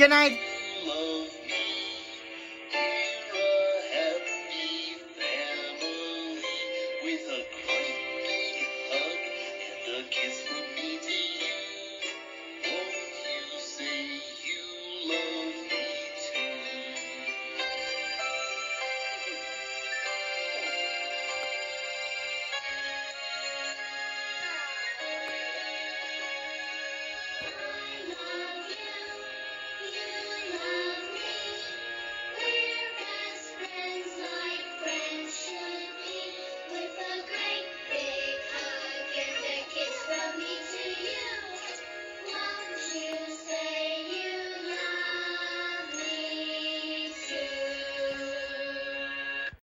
Good night.